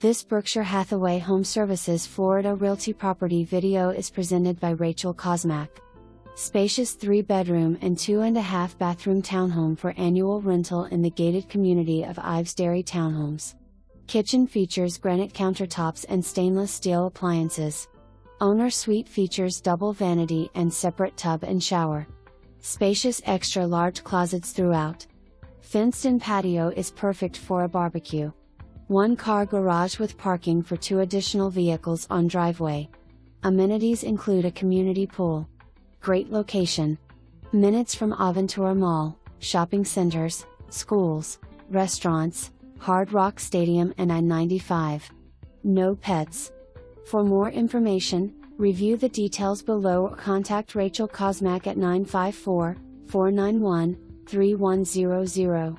This Berkshire Hathaway Home Services Florida Realty property video is presented by Rachel Kosmac. Spacious 3 bedroom and 2.5 bathroom townhome for annual rental in the gated community of Ives Dairy Townhomes. Kitchen features granite countertops and stainless steel appliances. Owner suite features double vanity and separate tub and shower. Spacious extra large closets throughout. Fenced in patio is perfect for a barbecue. One car garage with parking for two additional vehicles on driveway. Amenities include a community pool. Great location. Minutes from Aventura Mall, shopping centers, schools, restaurants, Hard Rock Stadium and I 95. No pets. For more information, review the details below or contact Rachel Kosmac at 954 491 3100.